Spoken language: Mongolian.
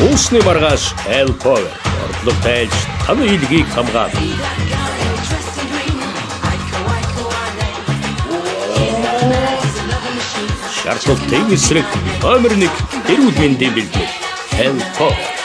Уусны маргааш L Power орлог тайлж таны илгийг хамгаал. Шаардлагатай эсрэг номер 1 эрүүл мэндийн бэлтгэл L Power.